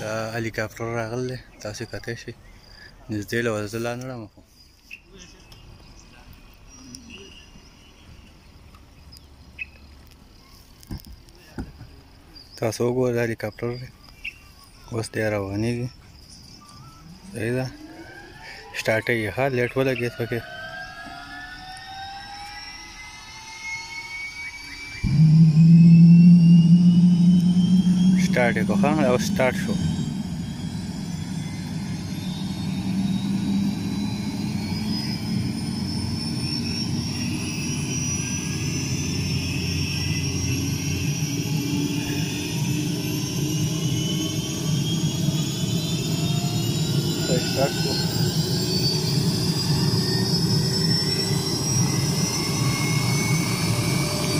دا هلیکاپټر راغلی دی تاسو کتای شئ نږدې له ورځه لا نه ړم خو تاسو وګورئ دا هلیکاپټر دی اوس دی روانېږي صحیح ده سټارټ یې ښه لیټ ولګېد پکې سټارټ یې کو ښه او سټارټ شو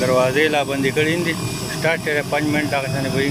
دروازې لا بندې کړې دي سټارټ یې 5 منټ هغه څنګه وي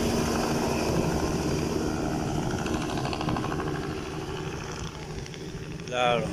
لاړو.